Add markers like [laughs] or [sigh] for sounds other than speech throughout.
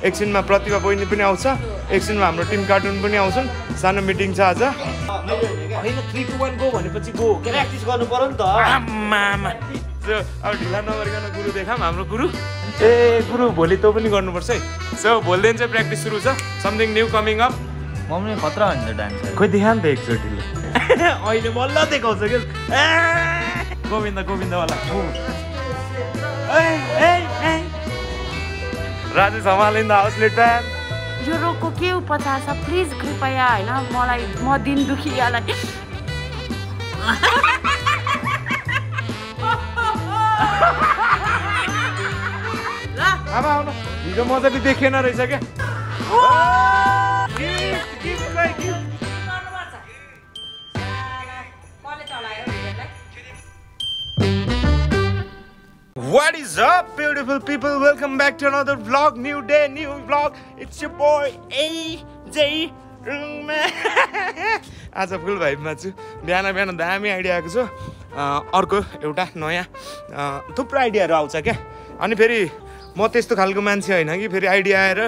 एकछिनमा प्रतिभा बहिनी पनि आउँछ। एकछिनमा हाम्रो टिम कार्टुन पनि आउँछन्। सानो मिटिङ छ आज। अब ढिला नगरिकन गुरु देखाम हाम्रो गुरु। ए गुरु भोलि तँ पनि गर्नुपर्छ है। सो भोलिदेखि चाहिँ प्र्याक्टिस सुरु छ। समथिङ न्यू कमिङ अप म पनि खतरा हुन्छ डान्स। खोइ देखा नि त एकचोटिले। [laughs] अहिले बल्ल देखाउँछ कि? गोविन्द गोविन्दवाला। राजु सम्हालिन् त हाउस लेट टाइम यो रोगको के उपचार छ? प्लिज कृपया होइन? मलाई म दिन दुखियालाई आमा आउनु। हिजो मजाले देखिएन रहेछ क्या। What is up, beautiful people? Welcome back to another vlog. New day, new vlog. It's your boy AJ रुङमा आज फुल भाइबमा छु बिहान बिहान दामी आइडिया आएको छु अर्को एउटा नयाँ थुप्रो आइडियाहरू आउँछ क्या अनि फेरि म त्यस्तो खालको मान्छे होइन कि फेरि आइडिया आएर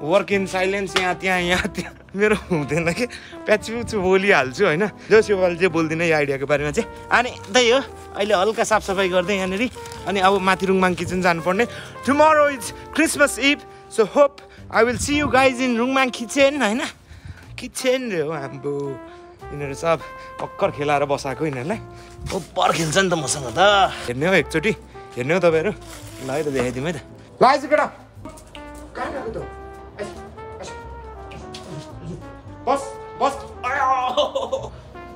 वर्क इन साइलेन्स यहाँ त्यहाँ यहाँ त्यहाँ। मेरो हुँदैन कि। प्याचु प्याचु बोलिहाल्छु होइन। जस यो पालि चाहिँ बोल्दिनँ यो आइडियाको बारेमा चाहिँ। अनि त्यही हो। अहिले हल्का साफसफाइ गर्दै यहाँनिर। अनि अब माथि रुङमाङ किचन जानुपर्ने। Tomorrow is Christmas eve so hope I will see you guys in रुङमाङ kitchen होइन? किचन रे हो हाम्रो। यिनीहरू सब भर्खर खेलाएर बसाएको यिनीहरूलाई। ओपर खेल्छ नि त मसँग त। हेर्ने हो एकचोटि। हेर्ने हो तपाईँहरू। ल है त देखाइदिउँ है त। ल आइज केटा कहाँ गएको त आइज, आइज। बस बस आया।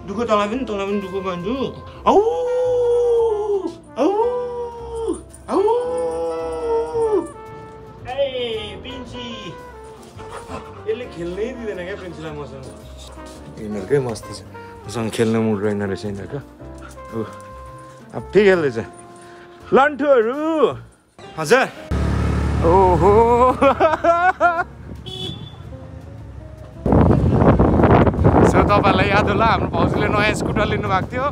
दुःख तँलाई पनि तँलाई पनि दुःख मान्छु औ औ औ ए पिन्ची यसले खेल्नै दिँदैन क्या मसँग यिनीहरूकै मस्ती छ मसँग खेल्ने मुड रहेन रहेछ यिनीहरूको अब ठिक खेल्दैछ लन्ठुहरू हजुर ओहो सो तपाईँहरूलाई याद होला हाम्रो भाउजूले नयाँ स्कुटर लिनुभएको थियो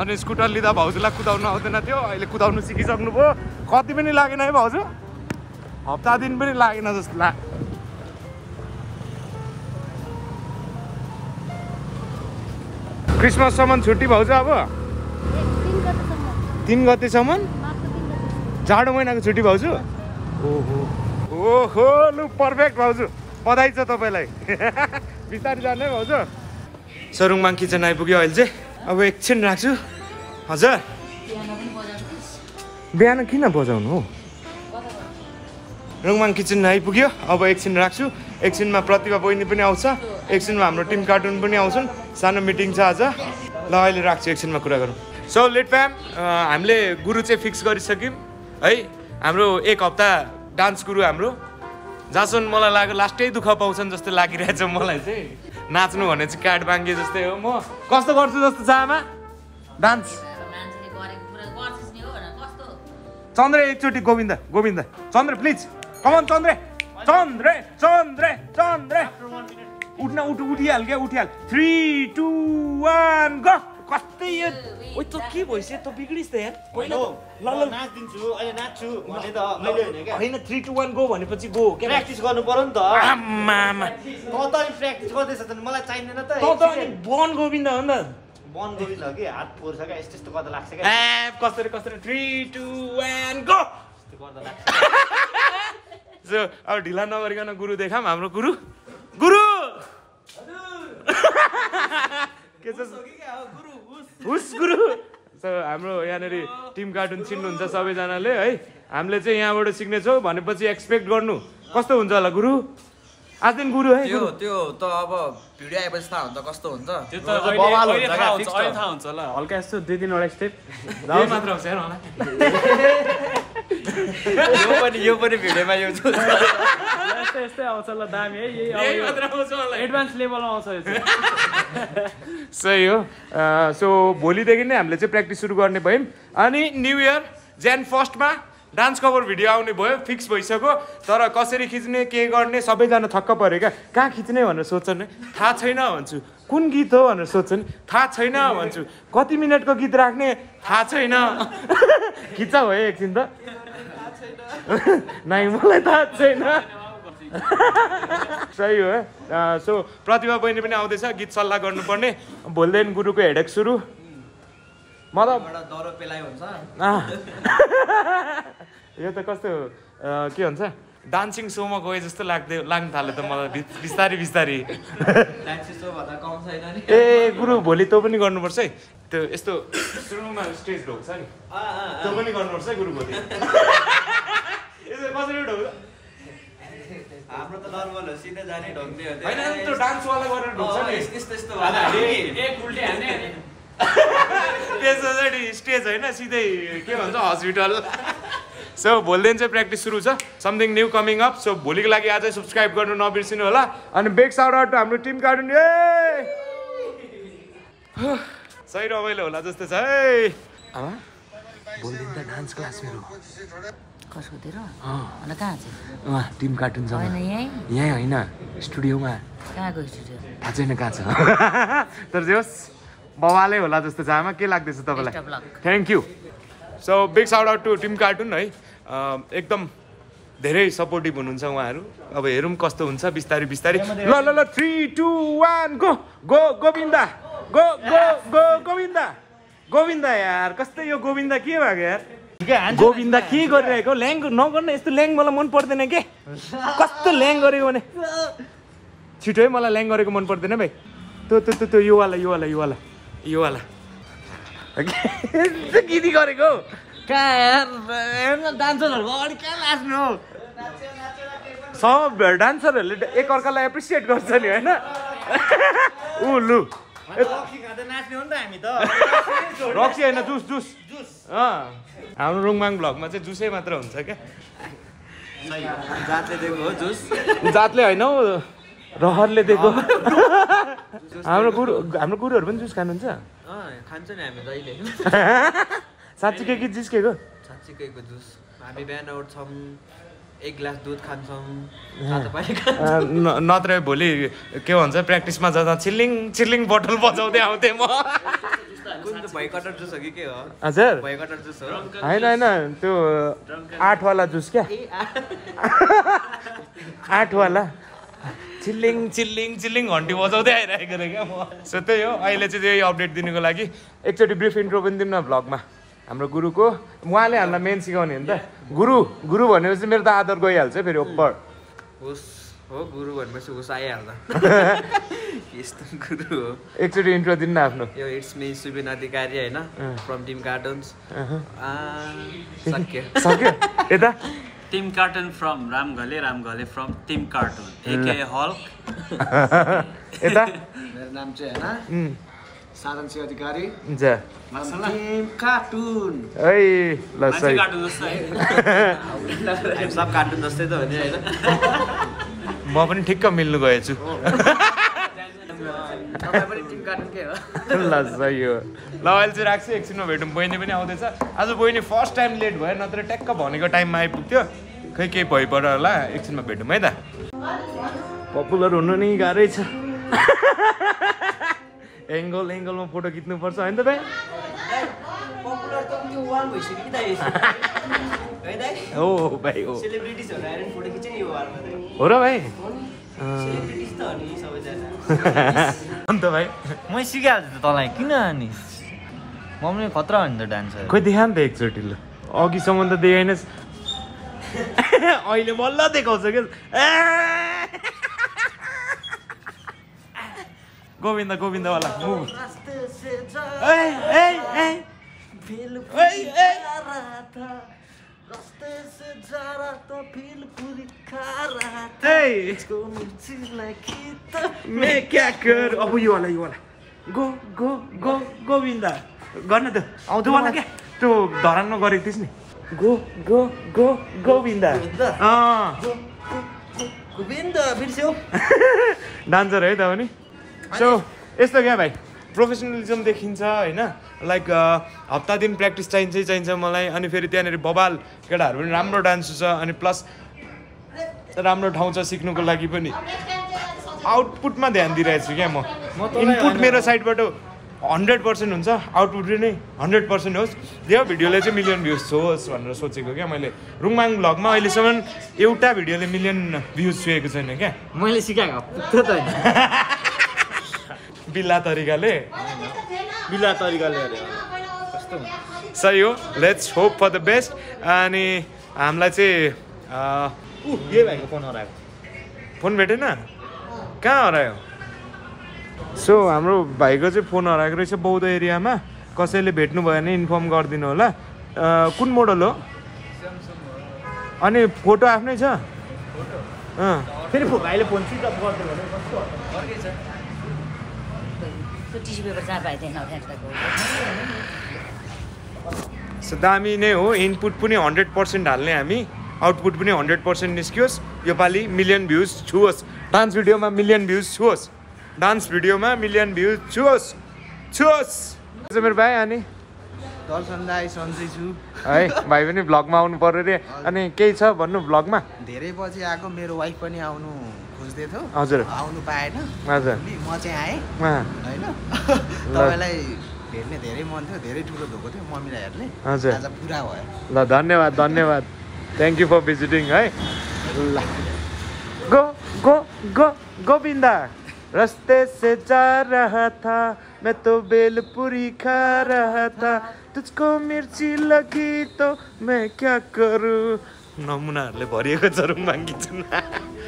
अनि स्कुटर लिँदा भाउजूलाई कुदाउनु आउँदैन थियो अहिले कुदाउनु सिकिसक्नु भयो कति पनि लागेन है भाउजू? हप्ता दिन पनि लागेन जस्तो ला क्रिसमससम्म छुट्टी भाउजू अब? तिन गतेसम्म। जाडो महिनाको छुट्टी भाउजू? ओहो। ओहो लु पर्फेक्ट भाउजू। बधाई छ तपाईँलाई। [laughs] बिस्तारै जाने है भाउजू सरुङमाङ किचन आइपुग्यो अहिले चाहिँ। अब एकछिन राख्छु। हजुर। बिहान किन बजाउनु हो? रुङमाङ किचन आइपुग्यो अब एकछिन राख्छु। एकछिनमा प्रतिभा बहिनी पनि आउँछ। एकछिनमा हाम्रो टिम कार्टुन पनि आउँछन्। सानो मिटिङ छ आज। ल अहिले राख्छु। एकछिनमा कुरा गरौँ। सो लेट फ्याम हामीले गुरु चाहिँ फिक्स गरिसक्यौँ। है? हाम्रो एक हप्ता डान्स गुरु हाम्रो। जहाँसम्म मलाई लाग्यो लास्टै दुःख पाउँछन् जस्तो लागिरहेछ मलाई चाहिँ। नाच्नु भने चाहिँ काठ बाङ्गे जस्तै हो। म कस्तो गर्छु जस्तो छ आमा? डान्स। चन्द्र एकचोटि Govind Govind. Chandra please. Come on Chandre. Chandre Chandre Chandre. उठ्न उठ उठिहाल क्या उठिहाल। थ्री टू वान ग कस्तै यो ओइ त के भइसक्यो त बिग्रिस् त यहाँ पहिला ल ल नाचिदिन्छु अहिले नाच्छु भने त मैले होइन क्या होइन थ्री टू वान गो भनेपछि गो क्या प्र्याक्टिस गर्नु पर्यो नि त आमामा त त प्र्याक्टिस गर्दैछ त मलाई चाहिँदैन त त त अनि वन गोविन्द हो नि त बन्द गरिल कि हात पोर्छ क्या यस्तो यस्तो गर्दा लाग्छ क्या ए कसरी कसरी थ्री टू वान गो यस्तो गर्दा लाग्छ सो अब ढिला नगरिकन गुरु देखाम हाम्रो गुरु गुरु के छ? हुस गुरु सो हाम्रो यहाँनिर टिम कार्टुन चिन्नुहुन्छ सबैजनाले है? हामीले चाहिँ यहाँबाट सिक्नेछौँ भनेपछि एक्सपेक्ट गर्नु। कस्तो हुन्छ होला गुरु? आजदेखि गुरु है त्यो त्यो त अब भिडियो आएपछि थाहा हुन्छ कस्तो हुन्छ। त्यो त हुन्छ थाहा हुन्छ हुन्छ ल हल्का यस्तो दुई तिनवटा स्टेप [laughs] मात्र होला [laughs] यो पनि यो पनि भिडियोमा युज हुन्छ। [laughs] यस्तै यस्तै आउँछ ल दामी है यही यही मात्र आउँछ होला एडभान्स लेभलमा आउँछ [laughs] सही हो। सो भोलिदेखि नै हामीले चाहिँ प्र्याक्टिस सुरु गर्ने भयौँ। अनि न्यु इयर जेन फर्स्टमा डान्स कभर भिडियो आउने भयो फिक्स भइसक्यो। तर कसरी खिच्ने के गर्ने सबैजना छक्क पऱ्यो क्या। कहाँ खिच्ने भनेर सोध्छन् थाहा छैन भन्छु। कुन गीत हो भनेर सोध्छन् थाहा छैन भन्छु। कति मिनटको गीत राख्ने? थाहा छैन [laughs] खिचा भयो एकछिन त। [laughs] नाइ मलाई थाहा छैन। [laughs] सही हो है। सो प्रतिभा बहिनी पनि आउँदैछ गीत सल्लाह गर्नुपर्ने। भोलिदेखि गुरुको हेडेक सुरु। म त एउटा दरो पेलाइ हुन्छ। आह। यो त कस्तो के भन्छ? डान्सिङ सोमा गए जस्तो लाग्दै लाग्नु थाल्यो त मलाई बिस्तारी बिस्तारी। ए गुरु भोलि तँ पनि गर्नुपर्छ है। त्यो यस्तो सुरुमा स्टेज ढोक्छ नि। तँ पनि गर्नुपर्छ है गुरु भोलि। [laughs] यसो कसरी ढोक्छ हाम्रो त नर्मल हो सिधै जाने ढङ्गले हो होइन त्यो डान्सवाला गरेर ढोक्छ नि। यस्तो यस्तो भन्दा एक उल्टी हान्ने अनि [laughs] त्यसो चाहिँ स्टेज होइन सिधै के भन्छ हस्पिटल। सो भोलिदेखि चाहिँ प्र्याक्टिस सुरु छ। Something new coming up so भोलिको लागि आजै सब्सक्राइब गर्नु नबिर्सिनु होला। अनि बेग साउट आउट हाम्रो टिम कार्टुन ए सही रमाइलो होला जस्तो छ है। आमा भोलिदेखि त डान्स क्लास मेरो। कसको तेरो अन्त कहाँ चाहिँ उहाँ टिम कार्टुन छ। यहीँ? यहीँ होइन स्टुडियोमा। स्टुडियो? थाहा छैन कहाँ छ। [laughs] तर जे होस् बवालै होला जस्तो छ। आमा के लाग्दैछ तपाईँलाई. Thank you so big shout out to team cartoon है। एकदम धेरै सपोर्टिभ हुनुहुन्छ उहाँहरू। अब हेरौँ कस्तो हुन्छ बिस्तारै बिस्तारै। ल ल ल three two one go go Govinda! Go go go Govinda! Govinda यार कस्तो यो गोविन्दा के भएको यार? गोविन्दा के गरिरहेको ल्याङ नगर्ने यस्तो ल्याङ मलाई मन पर्दैन के? कस्तो ल्याङ गरेको भने? छिटो है मलाई ल्याङ गरेको मन पर्दैन भाइ। त्यो त्यो त्यो त्यो योवाला योवाला योवाला। योवाला। गिरी गरेको? कहाँ डान्सरहरूको अगाडि कहाँ लास्नु सब डान्सरहरूले एकअर्कालाई एप्रिसिएट गर्छ नि होइन? ऊ लु। रक्सी होइन जुस जुस। अँ। हाम्रो रुङमाङ भ्लगमा चाहिँ जुसै मात्र हुन्छ क्या। जातले दिएको हो जुस। जातले होइन हौ रहरले दिएको। हाम्रो गुरु हाम्रो गुरुहरू पनि जुस खानुहुन्छ। खान्छ नि हामी जहिले। [laughs] साँच्चीकै कि जिस्केको? साँच्चीकैको जुस। हामी बिहान उठ्छौँ। एक ग्लास दुध खान्छौँ नत्र भोलि के भन्छ प्र्याक्टिसमा जाँदा चिल्लिङ चिल्लिङ बोतल बजाउँदै आउँथेँ म। हजुर। होइन होइन त्यो आठवाला जुस क्या? आठवाला। चिल्लिङ चिल्लिङ चिल्लिङ घन्टी बजाउँदै आइरहेको रहेँ क्या म। सो त्यही हो अहिले चाहिँ त्यही अपडेट दिनुको लागि। एकचोटि ब्रिफ इन्ट्रो पनि दिउँ न भ्लगमा हाम्रो गुरुको उहाँले हामीलाई मेन सिकाउने हो नि त। गुरु गुरु भनेपछि मेरो त आदर गइहाल्छ फेरि ओप्पर। होस् हो गुरु भनेपछि होस् आइहाल्दा। [laughs] यस्तो गुरु हो। एकचोटि इन्ट्रो दिनु न आफ्नो। यो इट्स मी सुबिन अधिकारी होइन फ्रम टिम कार्टुन्स। सक्यो। [laughs] सक्यो? यता? Team cartoon from Ram Ghale Ram Ghale from team cartoon. A K Hulk [laughs] यता? मेरो नाम चाहिँ होइन उम्, साधन अधिकारी हुन्छ टिम कार्टुन है ल मान्छे सही कार्टुन जस्तो है हामी सब कार्टुन जस्तै त हो नि होइन म पनि ठिक्क मिल्नु गएछु तपाईँ पनि टिम कार्टुन के हो ल सही हो ल अहिले चाहिँ राख्छु एकछिनमा भेटौँ बहिनी पनि आउँदैछ आज बहिनी फर्स्ट टाइम लेट भयो नत्र ट्याक्क भनेको टाइममा आइपुग्थ्यो खै केही भइपर होला एकछिनमा भेटौँ है त पपुलर हुनु नि गाह्रै छ एङ्गल एङ्गलमा फोटो खिच्नुपर्छ होइन त भाइ? पपुलर त त्यो वाल भइसक्यो कि दाइ? है भाइ हो। सेलिब्रिटिजहरू आएर नि फोटो खिच्छ नि यो वालमा चाहिँ हो र भाइ? सेलिब्रिटिज त हो नि सबैजना। [laughs] अन्त भाइ? मै सिकाइहाल्छु त तँलाई किन अनि? म पनि खतरा हो नि त डान्सर। खोइ देखा नि त एकचोटि ल। अघिसम्म त देखाइन [laughs] अहिले बल्ल देखाउँछ क्या गोविन्द गोविन्दवाला। अब यो वाला यो वाला। Go go go Govinda. गर्न त। आउँथ्यो वाला क्या? त्यो धरानमा गरेको थिइस् नि। Go go go Govinda. अँ। गोविन्द बिर्स्यौ [laughs] डान्सर है त हो नि। सो यस्तो क्या भाइ? प्रोफेसनलिजम देखिन्छ होइन? लाइक हप्ता दिन प्र्याक्टिस चाहिन्छै चाहिन्छ मलाई अनि फेरि त्यहाँनिर बबाल केटाहरू पनि राम्रो डान्स छ अनि प्लस राम्रो ठाउँ छ सिक्नुको लागि पनि। आउटपुटमा ध्यान दिइरहेको छु क्या म। इनपुट मेरो साइडबाट हन्ड्रेड पर्सेन्ट हुन्छ आउटपुट नै हन्ड्रेड पर्सेन्ट होस्। यो भिडियोले चाहिँ मिलियन भ्युज होस् भनेर सोचेको क्या मैले। रुङमाङ भ्लगमा अहिलेसम्म एउटा भिडियोले मिलियन भ्युज छुएको छैन क्या। मैले सिकाएको [laughs] बिल्ला तरिकाले? बिल्ला तरिकाले सही हो let's hope for the best अनि हामीलाई चाहिँ यही भाइको फोन हराएको फोन भेटेन? कहाँ हरायो? सो हाम्रो भाइको चाहिँ फोन हराएको रहेछ बौद्ध एरियामा। कसैले भेट्नु भयो भने इन्फर्म गरिदिनु होला। कुन मोडल हो? अनि फोटो आफ्नै छ? अँ। फेरि भाइले फोन स्विच अफ गरिदियो भने कस्तो? त्यो टिस्यु पेपर जहाँ पाए त्यहाँ नफ्याँक्दाको सो दामी नै हो इनपुट पनि हन्ड्रेड पर्सेन्ट हाल्ने हामी आउटपुट पनि हन्ड्रेड पर्सेन्ट निस्कियोस्। योपालि मिलियन भ्युज छुओस्। डान्स भिडियोमा मिलियन भ्युज छुओस्। डान्स भिडियोमा मिलियन भ्युज छुओस्। छुओस्। मेरो भाइ अनि? है भाइ पनि भ्लगमा आउनु पऱ्यो अरे अनि केही छ भन्नु भ्लगमा धेरै पछि आएको मेरो वाइफ पनि आउनु। खोज्दै थियो। हजुर। आउनु पाएन। हजुर। म चाहिँ आएँ। होइन? तपाईँलाई भेट्ने धेरै मन थियो धेरै ठुलो धोको थियो मम्मीलाई हेर्ने। हजुर। आज पुरा भयो। ल धन्यवाद धन्यवाद। थ्याङ्क यू फर भिजिटिङ है। ल। गो गो गो गोविंदा रस्ते से जा रहा था मैं तो बेलपुरी खा रहा था। तुझको मिर्ची लगी तो मैं क्या करूँ? नमुनाहरूले भरिएको छ रुम मागिन्छ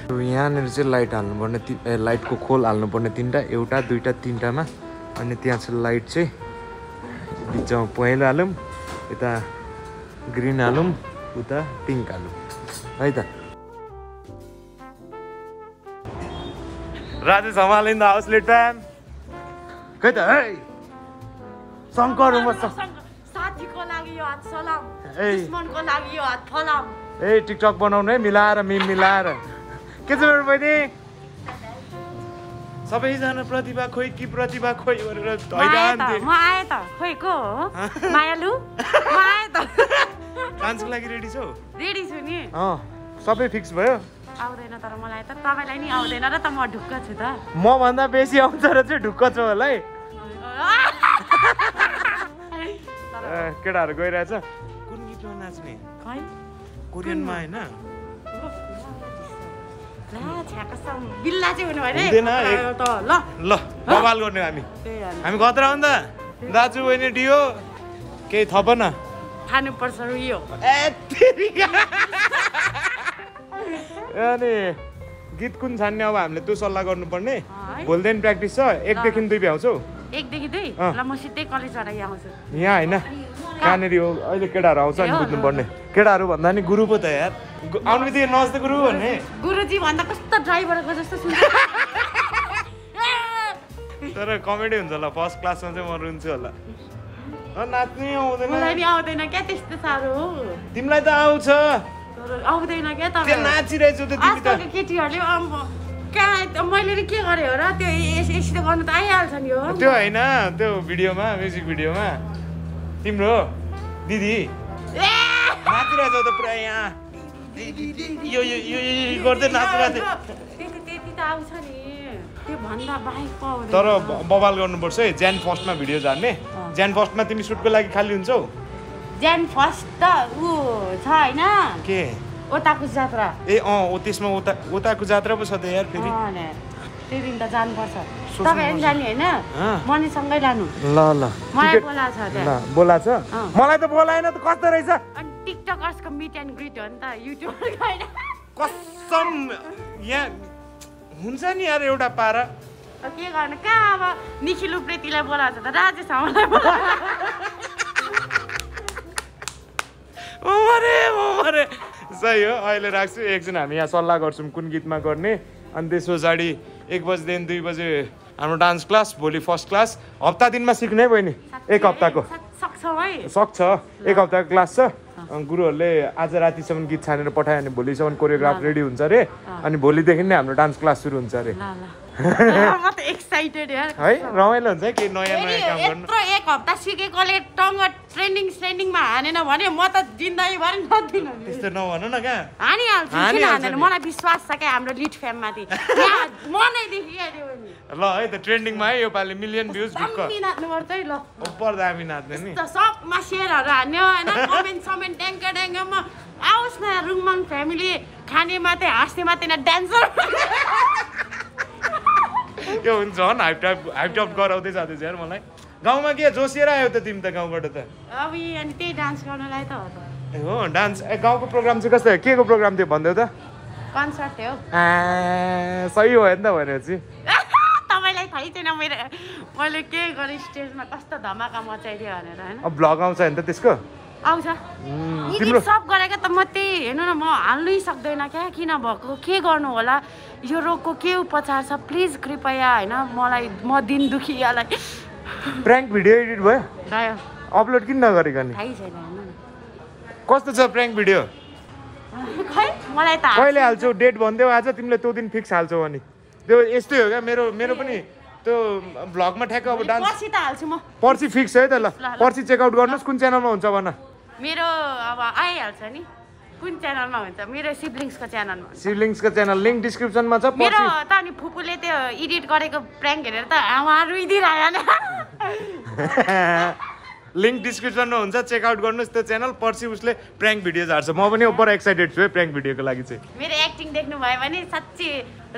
यहाँनिर चाहिँ लाइट हाल्नुपर्ने ति लाइटको खोल हाल्नुपर्ने तिनवटा एउटा दुइटा तिनवटामा। अनि त्यहाँ चाहिँ लाइट चाहिँ बिचमा पहेँलो हालौँ यता ग्रिन हालौँ उता पिङ्क हालौँ। है त? Rajesh Hamal in the house late time खै त? है! शङ्कर ए टिकटक बनाउनु है मिलाएर मिम मिलाएर। के छ मेरो बहिनी सबैजना प्रतिभा खोइ कि प्रतिभा खोइ भनेर म आएँ त हैरान म थिएँ आएँ त। खोइ को हो? मायालु? म आएँ त। डान्सको लागि रेडी छौ? रेडी छु नि। अँ सबै फिक्स भयो? आउँदैन तर मलाई त तपाईँलाई नि आउँदैन र त म ढुक्क छु त। मभन्दा बेसी आउँछ र चाहिँ ढुक्क छ होला है? ए, केटाहरू गइरहेछ। कुन गीतमा नाच्ने? खै? कोरियनमा होइन? ला बवाल गर्ने हामी। हामी खतरा हो नि त। दाजु बहिनी डियो केही थप न। खानुपर्छ अनि गीत कुन छान्ने अब हामीले त्यो सल्लाह गर्नुपर्ने। भोलिदेखि प्र्याक्टिस छ। एकदेखि दुई भ्याउँछौ। एकदेखि दुई। ल म सिधै कलेजबाट यहाँ आउँछु। यहाँ होइन। कहाँनिर हो अहिले केटाहरू आउँछ नि ए, हो, बुझ्नुपर्ने केटाहरू भन्दा नि गुरु पो त यार। आउनु बित्तिकै नमस्ते गुरु भन्ने। गुरुजी भन्दा कस्तो ड्राइभरको जस्तो सुन्छ। [laughs] तर कमेडी हुन्छ होला फर्स्ट क्लासमा चाहिँ म रुन्छु होला। नाच्नै आउँदैन। आउँदैन क्या त्यस्तो साह्रो तिमीलाई त आउँछ। आउँदैन क्या तपाईँ। नाचिरहेछौ त त। आजकलको केटीहरूले कहाँ त मैले के गरेँ हो र त्यो यस- यसरी गर्नु त आइहाल्छ नि हो। त्यो होइन त्यो भिडियोमा म्युजिक भिडियोमा। तिम्रो। दिदी! नाचिरहेछौ त पुरा यहाँ। यो गर्दै नाचिरहेको तर बवाल गर्नुपर्छ है ज्यान फर्स्टमा भिडियो झार्ने अँ। ज्यान फर्स्टमा तिमी सुटको लागि खाली हुन्छौ? ज्यान फर्स्ट त ऊ छ होइन? के? ओताको जात्रा। ए अँ त्यसमा उता उताको जात्रा पो छ त यार फेरि। त्यो दिन त जानुपर्छ। सोच्नु तपाईँ पनि पर्छ। जाने होइन? अँ। मनिसँगै लानु। ल ल। मलाई छ ल त बोलाएन त कस्तो रहेछ? अनि टिकटकर्सको मिट एन्ड ग्रिट हो नि त युट्युबरको [laughs] होइन। कसम यहाँ हुन्छ नि यार एउटा पारा। के गर्नु? कहाँ अब? बोलाएको छ त राजेश हामीलाई मरे मरे सही हो अहिले राख्छु। एकछिन हामी यहाँ सल्लाह गर्छौँ कुन गीतमा गर्ने। अनि त्यस पछाडि एक बजीदेखि दुई बजे हाम्रो डान्स क्लास भोलि फर्स्ट क्लास। हप्ता दिनमा सिक्ने बहिनी? एक हप्ताको। सक्छौ है। एक हप्ताको क्लास छ। गुरुहरूले आज रातिसम्म गीत छानेर पठायो भने भोलिसम्म कोरियोग्राफ। रेडी हुन्छ अरे। अनि भोलिदेखि नै हाम्रो डान्स क्लास सुरु हुन्छ अरे। ल ल। म त एक्साइटेड यार है रमाइलो हुन्छ केही नयाँ नयाँ काम गर्नु यत्रो एक हप्ता सिकेकोले टङ्ग ट्रेन्डिङ ट्रेन्डिङमा हानेन भने म त जिन्दगीभरि नदिनु नि। त्यस्तो नभन न कहाँ हानिहाल्छु किन हानिहाल्छ हान्दैन नि। मलाई विश्वास छ क्या हाम्रो लिड फ्याममाथि यहाँ मनैदेखि हेऱ्यो भने ल है त ट्रेन्डिङमा है योपालि मिलियन भ्युज नाच्नुपर्छ है ल ओपर दामी नाच्ने नि सबमा सेयरहरू हान्यो होइन कमेन्ट समेन्ट ड्याङ्ग ड्याङ्गमा आओस् न रुङमाङ फ्यामिली खाने मात्रै हाँस्ने मात्रै न डान्सर के हुन्छ झन् हाइप टाइप हाइप टप गराउँदै जाँदैछ यार मलाई। गाउँमा के जोसिएर आयो त तिमी त गाउँबाट त। अब यी अनि त्यही डान्स गर्नलाई त हो डान्स ए गाउँको प्रोग्राम चाहिँ कस्तो? के को प्रोग्राम थियो भनिदेऊ त? कन्सर्ट थियो। सही हो नि त भनेपछि। [laughs] तपाईँलाई थाहै छैन मेरो मैले के गरेँ स्टेजमा कस्तो धमाका मचाइदियो भनेर होइन? अब भ्लग आउँछ नि त त्यसको? आउँछ। सब गरेको त म त्यही हेर्नु न म हाल्नै सक्दैन क्या किन भएको? के गर्नु होला? यो रोगको के उपचार छ? प्लिज कृपया होइन मलाई म दिन दुखियालाई प्र्याङ्क भिडियो एडिट भयो? अपलोड किन नगरेको नि कस्तो छ प्र्याङ्क भिडियो मलाई त कहिले हाल्छौ? डेट भनिदेऊ आज तिमीले त्यो दिन फिक्स हाल्छौ अनि। त्यो यस्तै हो क्या मेरो मेरो पनि त्यो भ्लगमा ठ्याक्क अब डान्स पछि त हाल्छु म। पर्सि फिक्स है त ल। पर्सि चेकआउट गर्नुहोस् कुन च्यानलमा हुन्छ भन। मेरो अब आइहाल्छ नि। कुन च्यानलमा हुन्छ? मेरो सिब्लिङ्सको च्यानलमा सिब्लिङ्सको च्यानल लिङ्क डिस्क्रिप्सनमा छ मेरो त अनि फुपूले त्यो एडिट गरेको प्र्याङ्क हेरेर त उहाँ रुइदिइरह्यो नि। [laughs] लिङ्क डिस्क्रिप्सनमा हुन्छ चेकआउट गर्नुहोस् त्यो च्यानल पर्सि उसले प्र्याङ्क भिडियोज हाल्छ म पनि ओभर एक्साइटेड छु है प्र्याङ्क भिडियोको लागि चाहिँ। मेरो एक्टिङ देख्नुभयो भने साँच्ची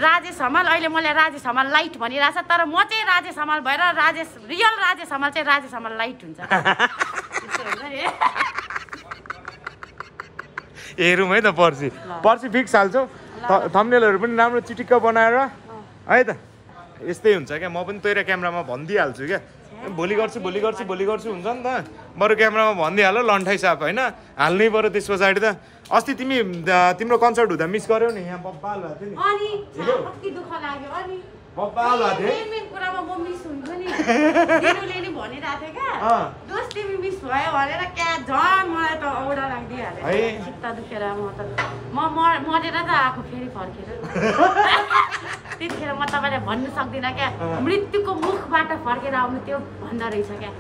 राजेश हमाल अहिले मलाई राजेश हमाल लाइट भनिरहेछ तर म चाहिँ राजेश हमाल भएर राजेश रियल राजेश हमाल चाहिँ राजेश हमाल लाइट हुन्छ। [laughs] त्यस्तो हुन्छ नि। हेरौँ है त पर्सि। पर्सि फिक्स हाल्छौ। थम्नेलहरू पनि राम्रो चिटिक्क बनाएर है त? यस्तै हुन्छ क्या। म पनि तैरा क्यामरामा भनिदिइहाल्छु क्या। भोलि गर्छु भोलि गर्छु भोलि गर्छु हुन्छ नि त। बरु क्यामरामा भनिदिइहाल लन्ठाइ साप होइन? हाल्नै पऱ्यो त्यस पछाडि त। अस्ति तिमी तिम्रो कन्सर्ट हुँदा मिस गर्यौ नि। यहाँ बब्बाल भएको थियो नि। अनि कति दुःख लाग्यो अनि बब्बाल भएको थियो मेन मेन कुरामा म मिस हुन्छु नि। [laughs] दिनुले नि भनिरहेको थियो क्या। अँ। दोष तिमी मिस भयो भनेर क्या झन् मलाई त औडा लाग्दिहाल्यो है। चित्त दुखेर म त म म- मरेर त आएको फेरि फर्केर [laughs] त्यतिखेर म तपाईँलाई भन्नु सक्दिनँ क्या। मृत्युको मुखबाट फर्केर आउनु त्यो भन्दो रहेछ क्या।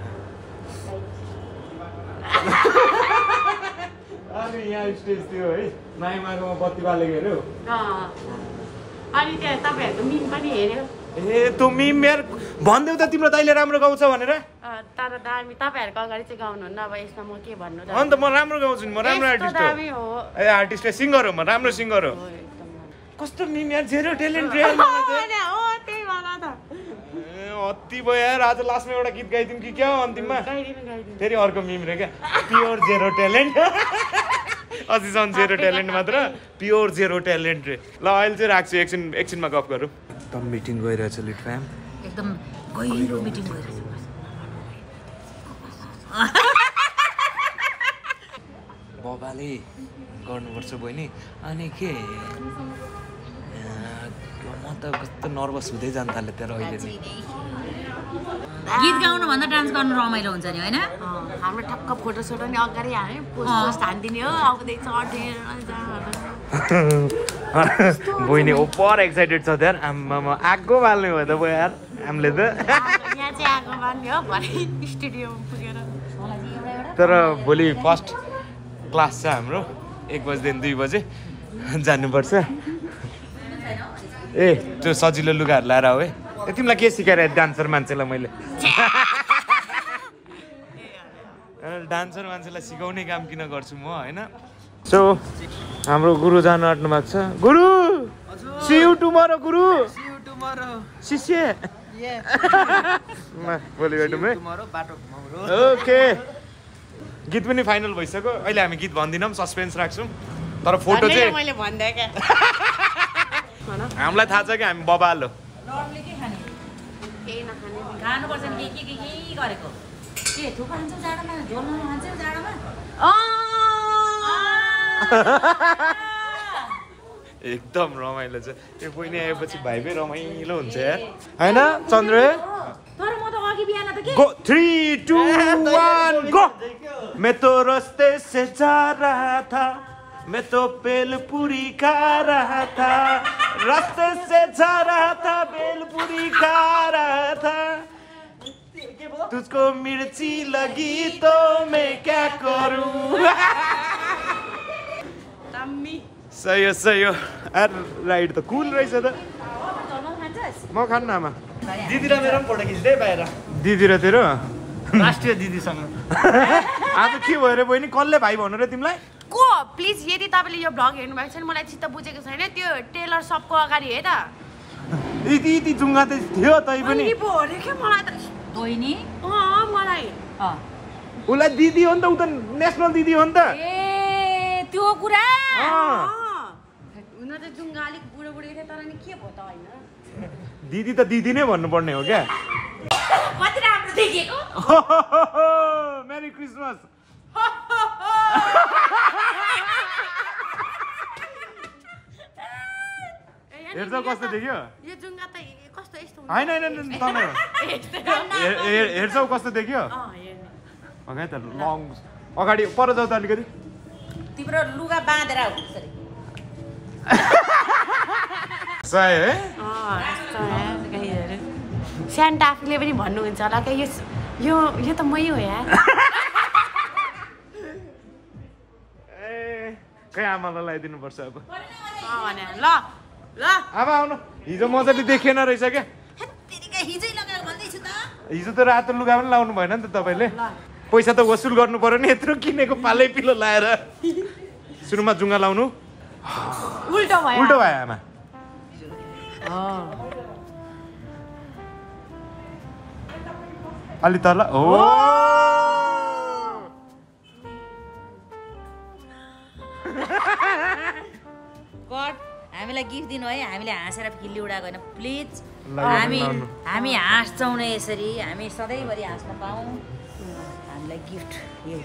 [laughs] अनि यहाँ स्टेज थियो है बत्ती बालेको। अनि त्यहाँ तपाईँहरूको मिम पनि हेऱ्यो। ए त्यो मिम यार भनिदेऊ त तिम्रो दाइले राम्रो गाउँछ भनेर। तर दामी तपाईँहरूको अगाडि चाहिँ गाउनुहुन्न अब यसमा म के भन्नु अन्त म राम्रो गाउँछु नि म राम्रो आर्टिस्ट हो। ए आर्टिस्ट सिङ्गर हो म राम्रो सिङ्गर हो। कस्तो मिम यार जेरो ट्यालेन्ट [laughs] रे होइन, हो त्यही भन त। अति भयो यार आज लास्टमा एउटा गीत गाइदिउँ कि क्या हो अन्तिममा? फेरि अर्को मिम रे क्या प्योर जेरो ट्यालेन्ट अझैसम्म जेरो ट्यालेन्ट मात्र प्योर जेरो ट्यालेन्ट रे। ल अहिले चाहिँ राख्छु एकछिन एकछिनमा गफ गरौँ। एकदम मिटिङ गइरहेछ लिट फ्याम एकदम गहिरो मिटिङ भइरहेछ। बाबाले गर्नुपर्छ बहिनी। अनि के? अँ, म त कस्तो नर्भस हुँदै जान थाल्यो त्यहाँ अहिले नै। गीत गाउनु भन्दा डान्स गर्नु रमाइलो हुन्छ नि होइन? हाम्रो ठक्क फोटो सोटो नि अगाडि हाल्यो पोस्ट। पोस्ट हानिदिने हो आउँदैछ अटेर [laughs] बहिनी ओपर एक्साइटेड छ त्यहाँ। आम्मामा आगो बाल्ने भयो त भयो यार हामीले त। [laughs] यहाँ चाहिँ आएको मान्ने हो भरे स्टुडियोमा पुगेर। तर भोलि फर्स्ट क्लास छ हाम्रो एक बजीदेखि दुई बजे जानुपर्छ। ए। त्यो सजिलो लुगाहरू लाएर हो है। ए तिमीलाई के सिकाएर डान्सर मान्छेलाई मैले? डान्सर मान्छेलाई सिकाउने काम किन गर्छु म होइन? सो हाम्रो गुरु जानु आँट्नु भएको छ। गुरु! सी यु टुमरो गुरु! [laughs] भोलि भेटौँ है। ओके गीत पनि फाइनल भइसक्यो। अहिले हामी गीत भन्दिनौँ सस्पेन्स राख्छौँ। तर फोटो चाहिँ मैले भन्दै क्या। [laughs] हामीलाई थाहा छ कि हामी बबाल? हो डरले के खाने? केही नखाने। खानुपर्छ नि के के के के गरेको? के थुक्पा खान्छौ जाडोमा? झोल मोमो खान्छौ जाडोमा एकदम रमाइलो छ। त्यो बहिनी आएपछि भाइ पनि रमाइलो हुन्छ यार होइन चन्द्र? तर म त अघि बिहान त के? Go three two one go मैं तो रस्ते से जा रहा था। मैं तो बेलपुरी खा रहा था। रास्ते से जा रहा था बेलपुरी खा रहा था। तुझको मिर्ची लगी तो मैं क्या करूं? सही हो सही हो। अरे राइट त कुल रहेछ त म खान्न आमा। दिदी र मेरो पनि फोटो खिच्दै बाहिर। दिदी र तेरो? राष्ट्रिय दिदीसँग। [laughs] आज के भयो रे बहिनी? कसले भाइ भन्नु रे तिमीलाई? को? प्लिज यदि तपाईँले यो भ्लग हेर्नु भएको छैन मलाई चित्त बुझेको छैन त्यो टेलर सपको अगाडि है त? यति यति जुङ्गा त थियो तै पनि। अरे क्या मलाई त? दोइनी अँ मलाई। अँ। उसलाई दिदी हो नि त ऊ त नेसनल दिदी हो नि त। ए त्यो कुरा? अँ, हुन त जुङ्गा अलिक बुढो बुढी थियो तर नि के भयो त होइन? दिदी त दिदी नै भन्नुपर्ने हो क्या। कति राम्रो देखिएको? [laughs] मेरी क्रिसमस हेर्छौ कस्तो देख्यो होइन होइन हेर्छौ कस्तो देख्यो अगाडि त लङ अगाडि पर जाऊ त अलिकति तिम्रो लुगा बाँधेर सय है। स्यान्टा आफूले पनि भन्नुहुन्छ होला क्या यो यो यो त मै हो यार खै आमालाई लगाइदिनुपर्छ अब? ल ल। आमा आउनु। हिजो मजाले देखिएन रहेछ क्या। हिजो त। रातो लुगा पनि लाउनु भएन नि त तपाईँले। पैसा त वसुल गर्नु पर्यो नि यत्रो किनेको पालै पिलो लाएर। सुरुमा जुङ्गा लाउनु। उल्टो भयो। उल्टो भयो आमा। अलि तल। हो। है हामीले हाँसेर खिल्ली उडाएको होइन। प्लिज हामी। हामी हाँस्छौँ नै यसरी। हामी सधैँभरि हाँस्न पाऊँ। हामीलाई गिफ्ट यो।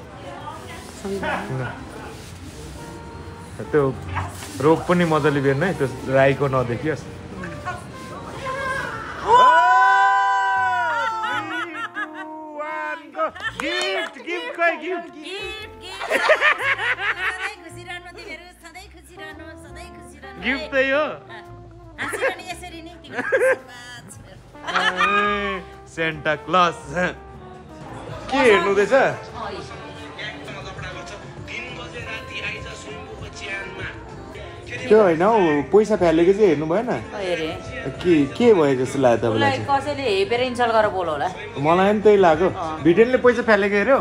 त्यो रोप पनि मजाले बेर्नु है त्यो राईको नदेखियोस्। सेन्टा क्लस के हेर्नु हुँदैछ त्यो होइन हौ पैसा फ्यालेको चाहिँ हेर्नु भएन के के भयो जस्तो लाग्यो तपाईँलाई कसैले हेपेर इन्सल्ट गरेर बोल होला चाहिँ मलाई पनि त्यही लाग्यो भिडियोले पैसा फ्यालेको हेऱ्यो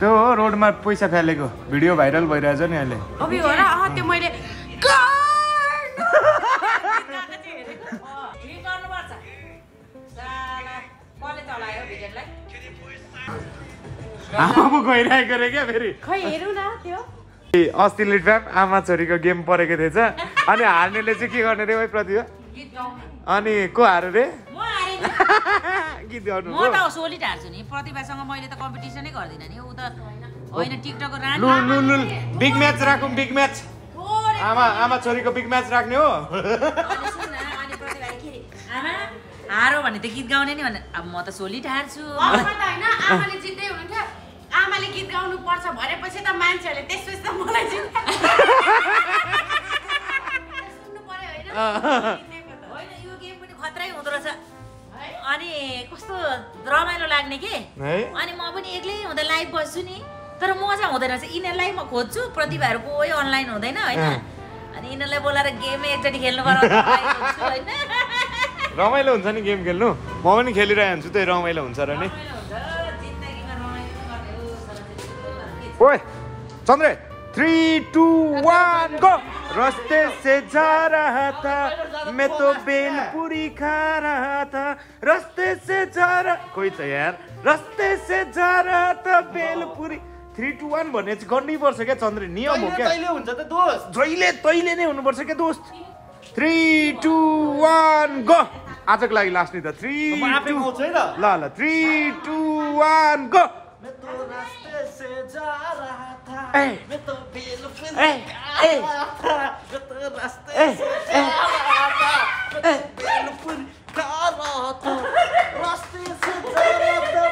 त्यो हो रोडमा पैसा फ्यालेको भिडियो भाइरल भइरहेछ नि अहिले आमा पो गइरहेको रे क्या फेरि? खै हेरौँ न त्यो। ए, अस्ति लिड फ्याम आमा छोरीको गेम परेको थिएछ। अनि हार्नेले चाहिँ के गर्ने रे प्रतिभा गीत गाउनु। अनि को हार्यो रे? म हारेँ नि। [laughs] गीत गाउनु म त सोलिट हार्छु नि। प्रतिभासँग मैले त कम्पिटिसनै गर्दिनँ नि। ऊ त होइन टिकटकको लु रानी लु लु। बिग म्याच राखौँ बिग म्याच। ओरे, आमा आमा छोरीको बिग म्याच राख्ने हो। हारो भने त गीत गाउने नि भने। अब म त सोलिट हार्छु। आमाले गीत गाउनु पर्छ भनेपछि त मान्छेहरूले त्यसपछि त मलाई [laughs] सुन्नु पर्यो होइन। यो गेम पनि खत्रै हुँदो रहेछ। अनि कस्तो रमाइलो लाग्ने के? अनि म पनि एक्लै हुँदा लाइभ बस्छु नि तर मजा हुँदैन रहेछ। यिनीहरूलाई म खोज्छु प्रतिभाहरू कोही अनलाइन हुँदैन होइन। अनि यिनीहरूलाई बोलाएर गेमै एकचोटि खेल्नु रमाइलो हुन्छ नि गेम खेल्नु। म पनि खेलिरहेको हुन्छु त्यही रमाइलो हुन्छ र नि। ओए Chandre three two one go रस्ते से जा रहा था मैं तो बेलपुरी खा रहा था। रस्ते से जा रहा कोही छ यार रस्ते से जा रहा था बेलपुरी। थ्री टू वान भन्ने चाहिँ गर्नै पर्छ क्या चन्द्रे नियम हो क्या? तैँले हुन्छ त दोस्त। जहिले तैँले नै हुनुपर्छ क्या दोस्त? थ्री टू वान गो आजको लागि लास्ट नि त। थ्री त। ल ल थ्री टू वान गो तो रास्ते से जा रहा था? मैं तो बिल्कुल था। मैं तो रास्ते था। रहा था। रास्ते से जा रहा था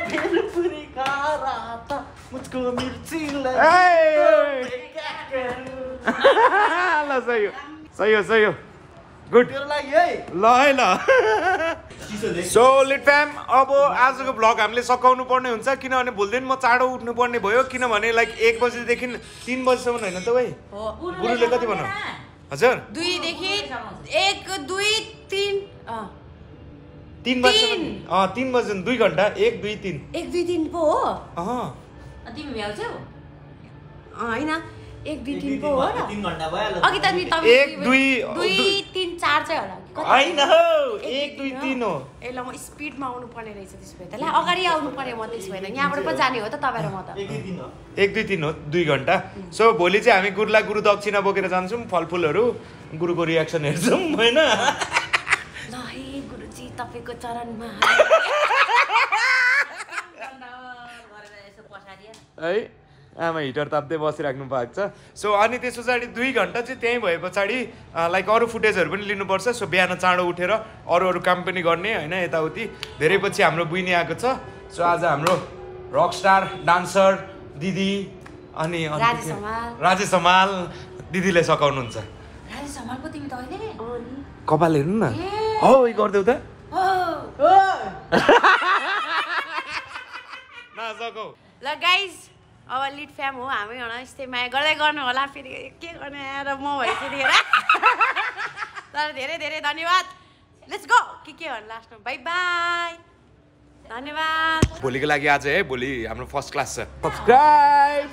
रहा था। मुझको मिर्ची लगी तो मैं क्या करूं? [laughs] सही है ल है ल। सो लिट फ्याम अब आजको भ्लग हामीले सकाउनु पर्ने हुन्छ किनभने भोलिदेखि म चाँडो उठ्नु पर्ने भयो किनभने लाइक एक बजीदेखि तिन बजीसम्म होइन त भाइ? गुरुले कति भन्नु हजुर। दुईदेखि एक दुई तिन तिन अँ तिन बजी दुई घन्टा एक दुई तिन। एक दुई तिन पो हो। अँ। तिमी भ्याउँछौ? होइन। एक दुई तिन पो हो र अघि त नि तपाईँ एक, दुई- तिन चार चाहिँ होला एक दुई तिन हो। ए ल म स्पिडमा आउनु पर्ने रहेछ त्यसो भए त। ल अगाडि आउनु पर्यो म त्यसो भए त यहाँबाट पो जाने हो त तपाईँ र म त। एक दुई तिन हो। दुई घन्टा। सो भोलि चाहिँ हामी गुरुलाई गुरु दक्षिणा बोकेर जान्छौँ फलफुलहरू। गुरुको रियाक्सन हेर्छौँ होइन? ल है गुरुजी तपाईँको चरणमा। [laughs] गरेर यसो पछाडि है? आमा हिटर ताप्दै बसिराख्नु भएको छ। सो अनि त्यस पछाडि दुई घन्टा चाहिँ त्यहीँ भए पछाडि लाइक अरू फुटेजहरू पनि लिनुपर्छ। सो बिहान चाँडो उठेर अरू अरू काम पनि गर्ने होइन यताउति। धेरै पछि हाम्रो बुइनी आएको छ। सो आज हाम्रो रक स्टार डान्सर दिदी अनि राजेश हमाल। दिदीले सघाउनुहुन्छ। राजेश हमालको तिमी त अहिले? कपाल हेर्नु न। हो गरिदेऊ त। [laughs] ल गाइज अब लिड फ्याम हो हामी हन यस्तै माया गर्दै गर्नु होला फेरि के गर्ने आएर म भएँ त्यतिखेर। [laughs] तर धेरै धेरै धन्यवाद। लेट्स गो के के भन्नु लास्टमा? बाई बाई धन्यवाद। भोलिको लागि आज है भोलि हाम्रो फर्स्ट क्लास छ। सब्सक्राइब